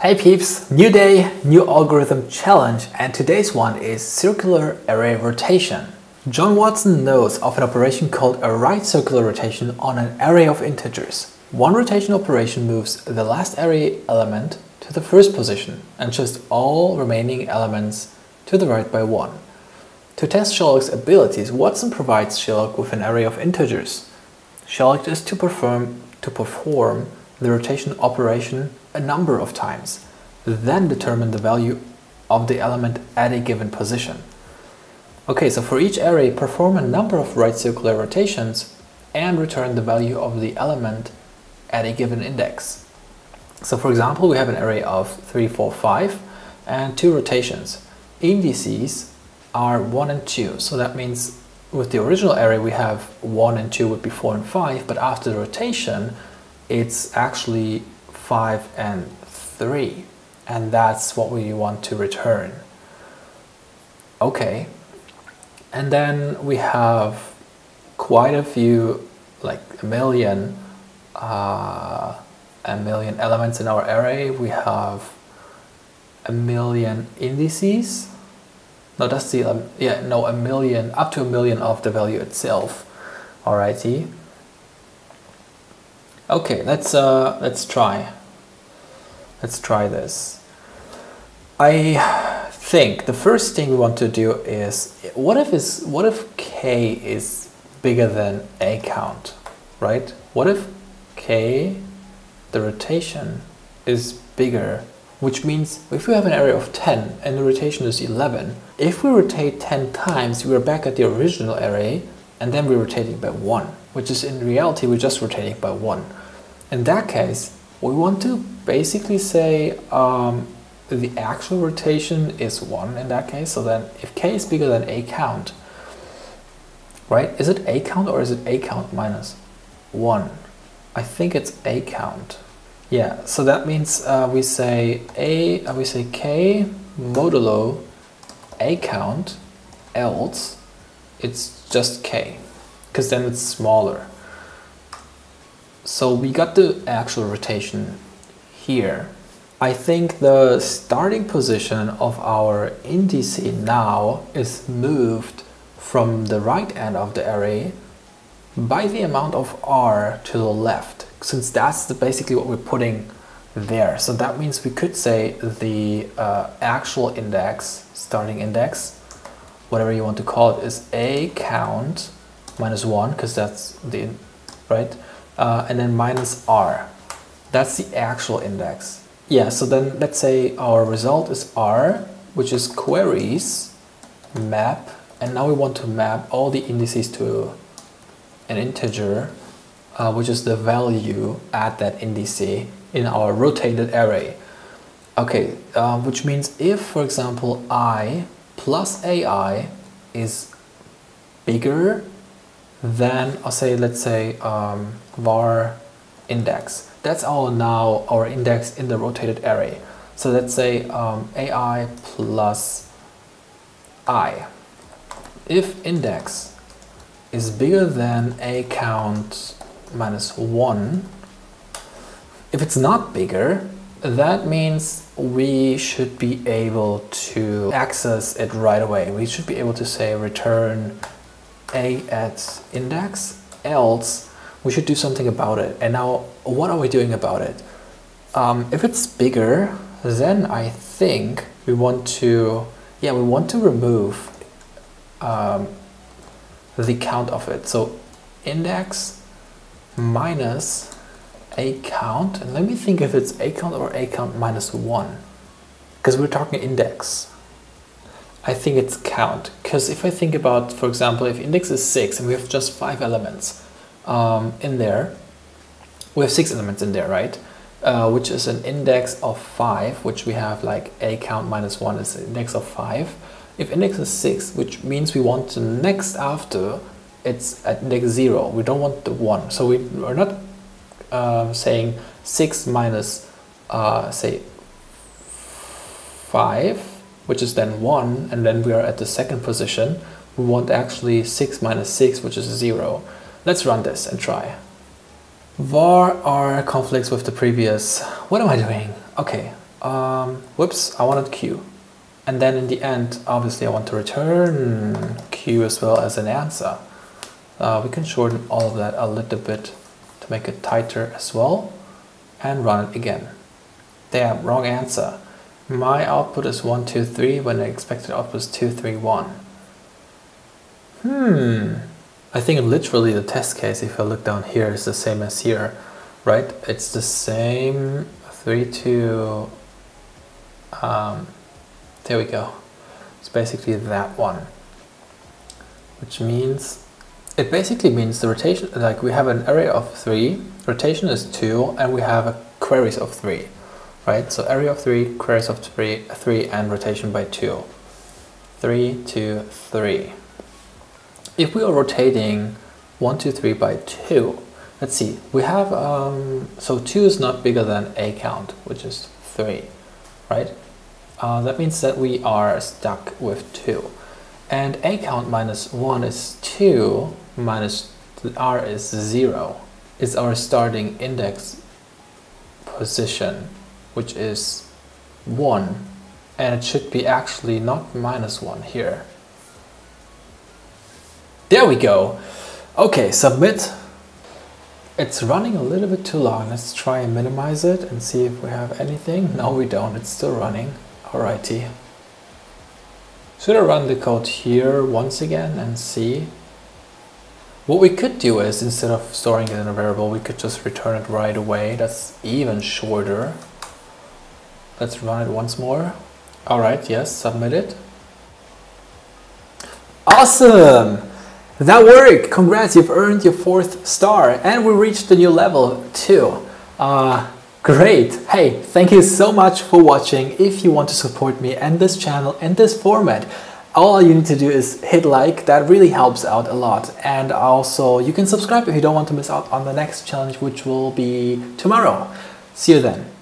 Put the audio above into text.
Hey peeps, new day, new algorithm challenge and today's one is circular array rotation. John Watson knows of an operation called a right circular rotation on an array of integers. One rotation operation moves the last array element to the first position and just all remaining elements to the right by one. To test Sherlock's abilities, Watson provides Sherlock with an array of integers. Sherlock is to perform, to perform the rotation operation a number of times, then determine the value of the element at a given position. Okay, so for each array, perform a number of right circular rotations and return the value of the element at a given index. So for example, we have an array of 3, 4, 5 and two rotations. Indices are 1 and 2, so that means with the original array we have 1 and 2 would be 4 and 5, but after the rotation it's actually 5 and 3 and that's what we want to return. Okay, and then we have quite a few, like a million, uh, a million elements in our array. We have a million indices. No, that's the, um, yeah, no, a million, up to a million of the value itself. Alrighty. Okay, let's uh, let's try. Let's try this. I think the first thing we want to do is what if is what if k is bigger than a count, right? What if k, the rotation, is bigger, which means if we have an array of 10 and the rotation is 11, if we rotate 10 times, we are back at the original array and then we're rotating by 1, which is in reality we're just rotating by 1. In that case, we want to basically say um, the actual rotation is 1 in that case. So then if k is bigger than a count, right? Is it a count or is it a count minus 1? I think it's a count. Yeah, so that means uh, we say a, uh, we say k modulo a count, else it's just k, because then it's smaller. So we got the actual rotation here. I think the starting position of our indice now is moved from the right end of the array by the amount of r to the left, since that's the, basically what we're putting there. So that means we could say the uh, actual index, starting index, whatever you want to call it, is a count minus 1, because that's the, right? uh, and then minus r. That's the actual index. Yeah, so then let's say our result is r, which is queries map, and now we want to map all the indices to an integer, uh, which is the value at that indice in our rotated array. Okay, uh, which means if, for example, i plus ai is bigger than, I'll say, let's say um, var index. That's our now our index in the rotated array. So let's say um, AI plus I. If index is bigger than a count minus one, if it's not bigger, that means we should be able to access it right away. We should be able to say return a at index, else we should do something about it. And now, what are we doing about it? Um, if it's bigger, then I think we want to, yeah, we want to remove um, the count of it. So index minus a count, and let me think if it's a count or a count minus one, because we're talking index. I think it's count because if I think about, for example, if index is 6 and we have just 5 elements um, in there, we have 6 elements in there, right? Uh, which is an index of 5, which we have like a count minus 1 is an index of 5. If index is 6, which means we want the next after, it's at index 0. We don't want the 1. So we are not uh, saying 6 minus, uh, say, 5 which is then 1, and then we are at the second position, we want actually 6 minus 6, which is 0. Let's run this and try. var r conflicts with the previous. What am I doing? Okay, um, whoops, I wanted Q. And then in the end, obviously I want to return Q as well as an answer. Uh, we can shorten all of that a little bit make it tighter as well and run it again. Damn, wrong answer. My output is 1, 2, 3 when the expected output is 2, 3, 1. Hmm. I think literally the test case, if I look down here, is the same as here, right? It's the same 3, 2, um, there we go. It's basically that one, which means it basically means the rotation, like we have an array of three, rotation is two, and we have a queries of three, right? So array of three, queries of three, three, and rotation by two. Three, two, three. If we are rotating one, two, three by two, let's see, we have, um, so two is not bigger than a count, which is three, right? Uh, that means that we are stuck with 2. And a count minus 1 is 2, minus the r is 0. Is our starting index position, which is 1. And it should be actually not minus 1 here. There we go. Okay, submit. It's running a little bit too long. Let's try and minimize it and see if we have anything. No, we don't. It's still running. Alrighty. Should I run the code here once again and see? What we could do is, instead of storing it in a variable, we could just return it right away. That's even shorter. Let's run it once more. Alright, yes, submit it. Awesome! That worked! Congrats, you've earned your fourth star and we reached the new level too. Uh, Great! Hey, thank you so much for watching. If you want to support me and this channel and this format, all you need to do is hit like, that really helps out a lot. And also, you can subscribe if you don't want to miss out on the next challenge, which will be tomorrow. See you then.